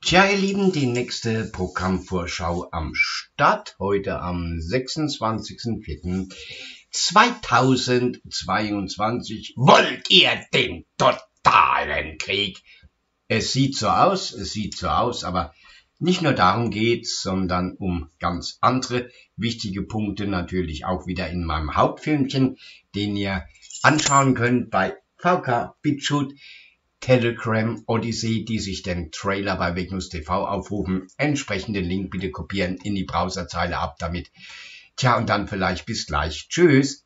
Tja, ihr Lieben, die nächste Programmvorschau am Start. Heute am 26.04.2022. Wollt ihr den totalen Krieg? Es sieht so aus, es sieht so aus, aber nicht nur darum geht's, sondern um ganz andere wichtige Punkte natürlich auch wieder in meinem Hauptfilmchen, den ihr anschauen könnt bei VK BitChute Telegram Odyssey, die sich den Trailer bei Wegnus TV aufrufen. Entsprechenden Link bitte kopieren in die Browserzeile ab damit. Tja, und dann vielleicht bis gleich. Tschüss.